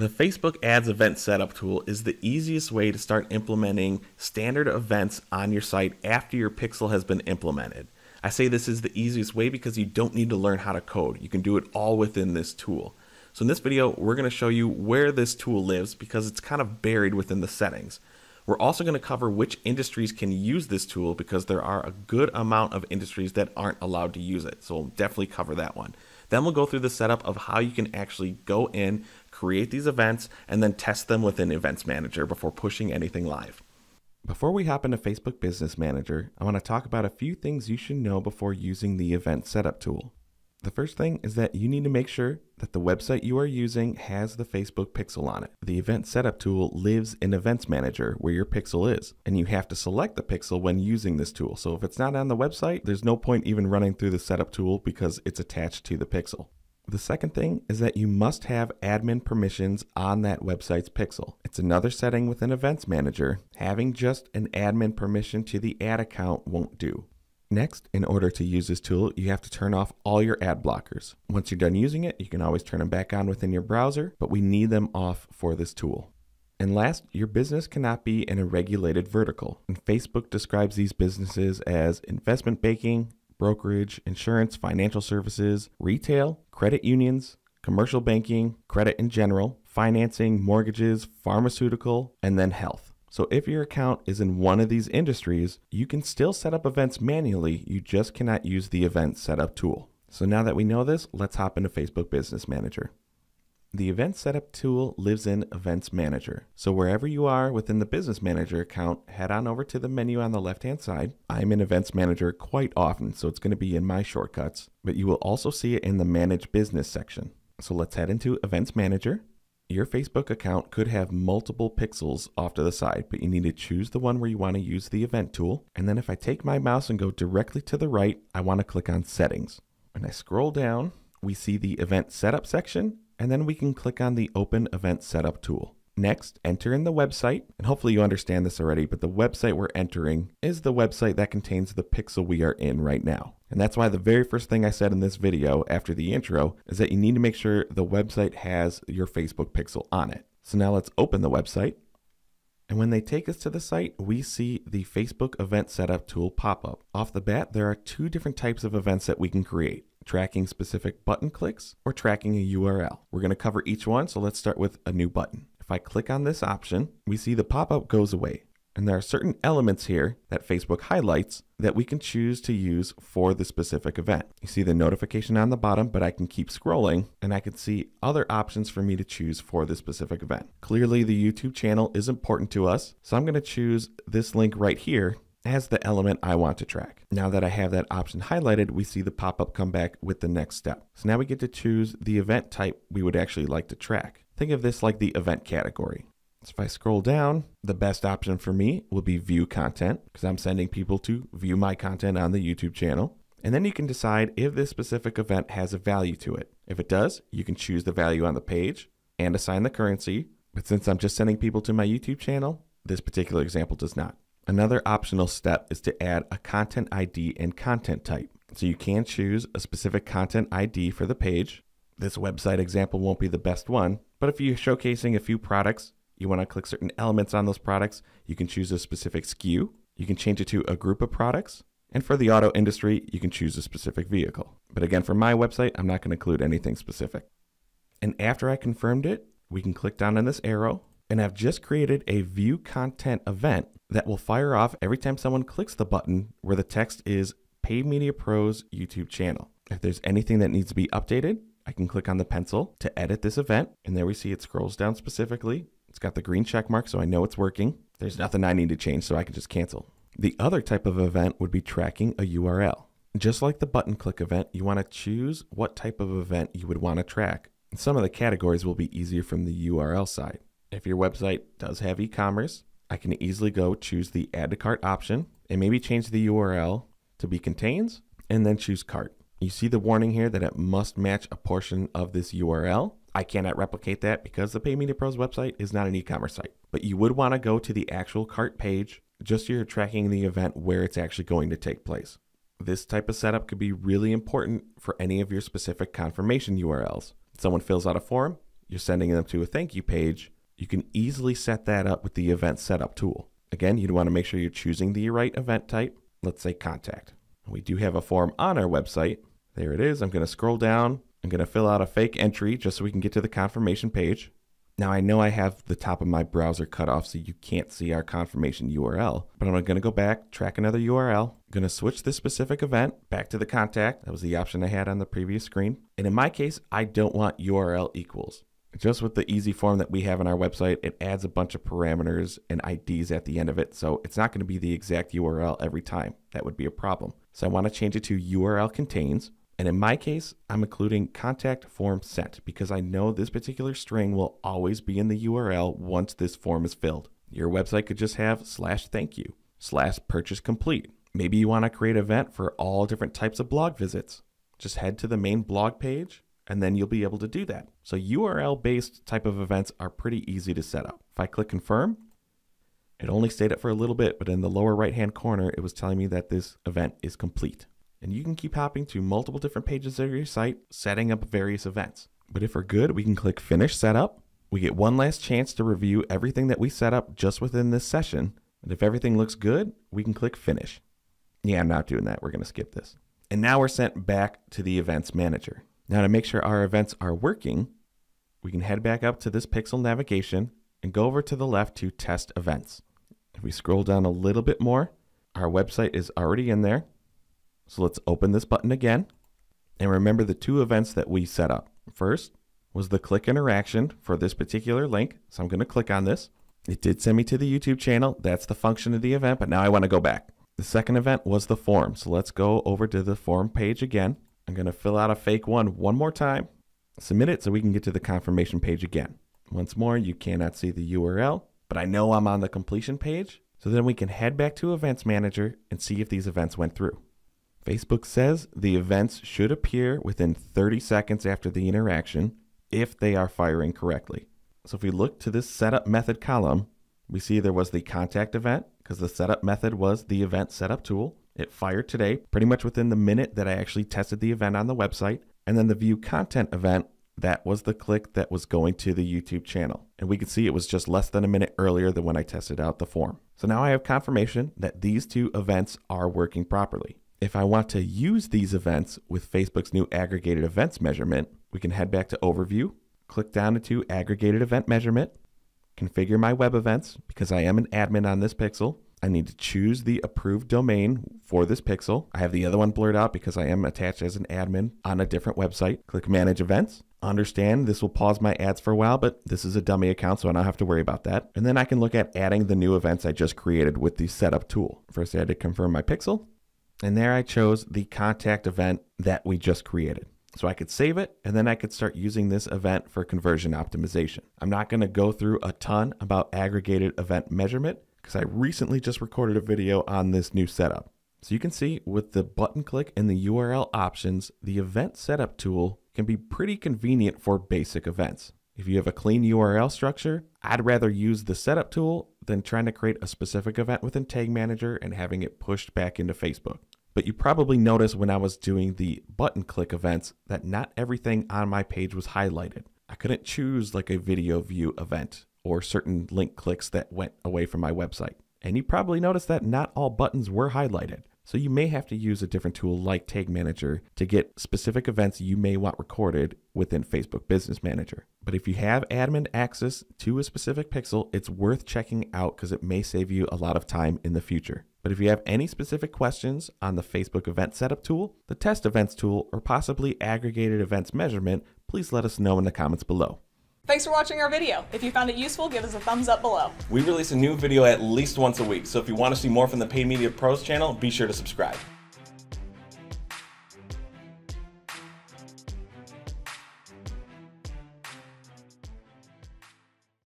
The Facebook Ads Event Setup tool is the easiest way to start implementing standard events on your site after your pixel has been implemented. I say this is the easiest way because you don't need to learn how to code. You can do it all within this tool. So in this video, we're going to show you where this tool lives because it's kind of buried within the settings. We're also going to cover which industries can use this tool because there are a good amount of industries that aren't allowed to use it. So we'll definitely cover that one. Then we'll go through the setup of how you can actually go in, create these events, and then test them within Events Manager before pushing anything live. Before we hop into Facebook Business Manager, I want to talk about a few things you should know before using the Event Setup tool. The first thing is that you need to make sure that the website you are using has the Facebook pixel on it. The event setup tool lives in Events Manager where your pixel is, and you have to select the pixel when using this tool. So if it's not on the website, there's no point even running through the setup tool because it's attached to the pixel. The second thing is that you must have admin permissions on that website's pixel. It's another setting within Events Manager. Having just an admin permission to the ad account won't do. Next, in order to use this tool, you have to turn off all your ad blockers. Once you're done using it, you can always turn them back on within your browser, but we need them off for this tool. And last, your business cannot be in a regulated vertical. And Facebook describes these businesses as investment banking, brokerage, insurance, financial services, retail, credit unions, commercial banking, credit in general, financing, mortgages, pharmaceutical, and then health. So if your account is in one of these industries, you can still set up events manually, you just cannot use the event setup tool. So now that we know this, let's hop into Facebook Business Manager. The Event Setup tool lives in Events Manager. So wherever you are within the Business Manager account, head on over to the menu on the left-hand side. I'm in Events Manager quite often, so it's going to be in my shortcuts, but you will also see it in the Manage Business section. So let's head into Events Manager your Facebook account could have multiple pixels off to the side, but you need to choose the one where you want to use the event tool. And then if I take my mouse and go directly to the right, I want to click on settings. When I scroll down, we see the event setup section, and then we can click on the open event setup tool. Next, enter in the website, and hopefully you understand this already, but the website we're entering is the website that contains the pixel we are in right now. And that's why the very first thing I said in this video after the intro is that you need to make sure the website has your Facebook pixel on it. So now let's open the website. And when they take us to the site, we see the Facebook event setup tool pop up. Off the bat, there are two different types of events that we can create tracking specific button clicks or tracking a URL. We're going to cover each one, so let's start with a new button. If I click on this option, we see the pop up goes away. And there are certain elements here that Facebook highlights that we can choose to use for the specific event. You see the notification on the bottom, but I can keep scrolling and I can see other options for me to choose for the specific event. Clearly the YouTube channel is important to us, so I'm gonna choose this link right here as the element I want to track. Now that I have that option highlighted, we see the pop-up come back with the next step. So now we get to choose the event type we would actually like to track. Think of this like the event category. So if I scroll down, the best option for me will be view content because I'm sending people to view my content on the YouTube channel. And then you can decide if this specific event has a value to it. If it does, you can choose the value on the page and assign the currency. But since I'm just sending people to my YouTube channel, this particular example does not. Another optional step is to add a content ID and content type. So you can choose a specific content ID for the page. This website example won't be the best one, but if you're showcasing a few products, you want to click certain elements on those products, you can choose a specific SKU. You can change it to a group of products. And for the auto industry, you can choose a specific vehicle. But again, for my website, I'm not going to include anything specific. And after I confirmed it, we can click down on this arrow and I've just created a view content event that will fire off every time someone clicks the button where the text is Paid Media Pro's YouTube channel. If there's anything that needs to be updated, I can click on the pencil to edit this event. And there we see it scrolls down specifically it's got the green check mark, so I know it's working. There's nothing I need to change, so I can just cancel. The other type of event would be tracking a URL. Just like the button click event, you want to choose what type of event you would want to track. some of the categories will be easier from the URL side. If your website does have e-commerce, I can easily go choose the add to cart option and maybe change the URL to be contains and then choose cart. You see the warning here that it must match a portion of this URL. I cannot replicate that because the Paid Media Pros website is not an e-commerce site. But you would want to go to the actual cart page just so you're tracking the event where it's actually going to take place. This type of setup could be really important for any of your specific confirmation URLs. Someone fills out a form, you're sending them to a thank you page, you can easily set that up with the event setup tool. Again, you'd want to make sure you're choosing the right event type. Let's say contact. We do have a form on our website. There it is. I'm going to scroll down. I'm going to fill out a fake entry just so we can get to the confirmation page. Now I know I have the top of my browser cut off so you can't see our confirmation URL, but I'm going to go back, track another URL, I'm going to switch this specific event back to the contact. That was the option I had on the previous screen. And in my case, I don't want URL equals. Just with the easy form that we have on our website, it adds a bunch of parameters and IDs at the end of it. So it's not going to be the exact URL every time. That would be a problem. So I want to change it to URL contains. And in my case, I'm including contact form sent because I know this particular string will always be in the URL once this form is filled. Your website could just have slash thank you, slash purchase complete. Maybe you want to create an event for all different types of blog visits. Just head to the main blog page and then you'll be able to do that. So URL based type of events are pretty easy to set up. If I click confirm, it only stayed up for a little bit, but in the lower right hand corner, it was telling me that this event is complete and you can keep hopping to multiple different pages of your site, setting up various events. But if we're good, we can click Finish Setup. We get one last chance to review everything that we set up just within this session. And if everything looks good, we can click Finish. Yeah, I'm not doing that. We're going to skip this. And now we're sent back to the Events Manager. Now, to make sure our events are working, we can head back up to this pixel navigation and go over to the left to Test Events. If we scroll down a little bit more, our website is already in there. So let's open this button again. And remember the two events that we set up. First was the click interaction for this particular link. So I'm going to click on this. It did send me to the YouTube channel. That's the function of the event, but now I want to go back. The second event was the form. So let's go over to the form page again. I'm going to fill out a fake one one more time, submit it so we can get to the confirmation page again. Once more, you cannot see the URL, but I know I'm on the completion page. So then we can head back to Events Manager and see if these events went through. Facebook says the events should appear within 30 seconds after the interaction if they are firing correctly. So if we look to this setup method column, we see there was the contact event because the setup method was the event setup tool. It fired today, pretty much within the minute that I actually tested the event on the website. And then the view content event, that was the click that was going to the YouTube channel. And we could see it was just less than a minute earlier than when I tested out the form. So now I have confirmation that these two events are working properly. If I want to use these events with Facebook's new aggregated events measurement, we can head back to Overview, click down into Aggregated Event Measurement, configure my web events because I am an admin on this pixel. I need to choose the approved domain for this pixel. I have the other one blurred out because I am attached as an admin on a different website. Click Manage Events. Understand this will pause my ads for a while, but this is a dummy account, so I don't have to worry about that. And then I can look at adding the new events I just created with the setup tool. First, I had to confirm my pixel. And there I chose the contact event that we just created. So I could save it and then I could start using this event for conversion optimization. I'm not going to go through a ton about aggregated event measurement because I recently just recorded a video on this new setup. So you can see with the button click and the URL options, the event setup tool can be pretty convenient for basic events. If you have a clean URL structure, I'd rather use the setup tool than trying to create a specific event within Tag Manager and having it pushed back into Facebook. But you probably noticed when I was doing the button click events that not everything on my page was highlighted. I couldn't choose like a video view event or certain link clicks that went away from my website. And you probably noticed that not all buttons were highlighted. So you may have to use a different tool like Tag Manager to get specific events you may want recorded within Facebook Business Manager. But if you have admin access to a specific pixel, it's worth checking out because it may save you a lot of time in the future. But if you have any specific questions on the Facebook Event Setup tool, the Test Events tool, or possibly Aggregated Events Measurement, please let us know in the comments below. Thanks for watching our video. If you found it useful, give us a thumbs up below. We release a new video at least once a week, so if you want to see more from the Paid Media Pros channel, be sure to subscribe.